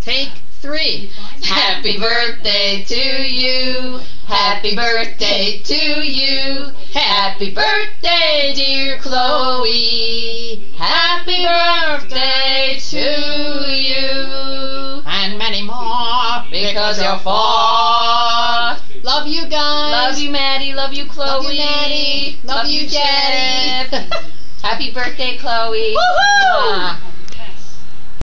Take three. Happy birthday to you. Happy birthday to you. Happy birthday, dear Chloe. Happy birthday to you. And many more because you're four. Love you guys. Love you, Maddie. Love you, Chloe. Love you, Maddie. Love, you, Daddy. Happy birthday, Chloe. Woohoo! Ah.